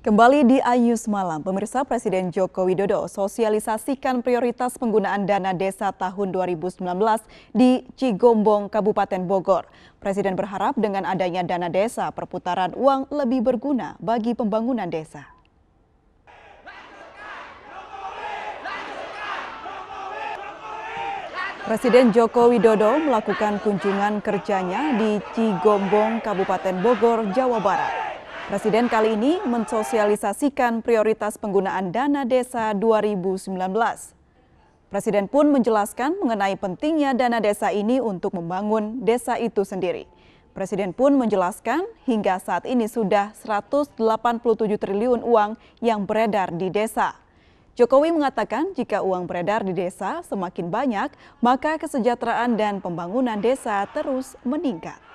Kembali di Ayu Semalam, pemirsa Presiden Joko Widodo sosialisasikan prioritas penggunaan dana desa tahun 2019 di Cigombong, Kabupaten Bogor. Presiden berharap dengan adanya dana desa, perputaran uang lebih berguna bagi pembangunan desa. Presiden Joko Widodo melakukan kunjungan kerjanya di Cigombong, Kabupaten Bogor, Jawa Barat. Presiden kali ini mensosialisasikan prioritas penggunaan dana desa 2019. Presiden pun menjelaskan mengenai pentingnya dana desa ini untuk membangun desa itu sendiri. Presiden pun menjelaskan hingga saat ini sudah 187 triliun uang yang beredar di desa. Jokowi mengatakan jika uang beredar di desa semakin banyak, maka kesejahteraan dan pembangunan desa terus meningkat.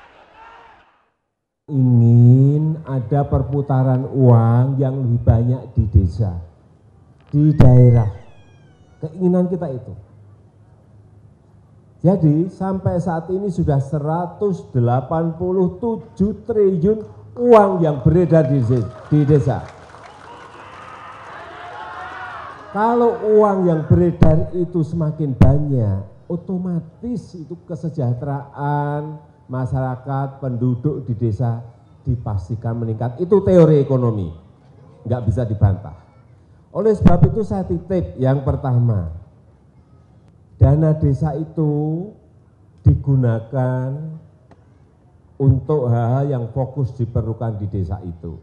Ingin ada perputaran uang yang lebih banyak di desa, di daerah. Keinginan kita itu. Jadi sampai saat ini sudah 187 triliun uang yang beredar di, di desa. Kalau uang yang beredar itu semakin banyak, otomatis itu kesejahteraan, masyarakat, penduduk di desa dipastikan meningkat. Itu teori ekonomi, nggak bisa dibantah. Oleh sebab itu saya titip yang pertama, dana desa itu digunakan untuk hal-hal yang fokus diperlukan di desa itu.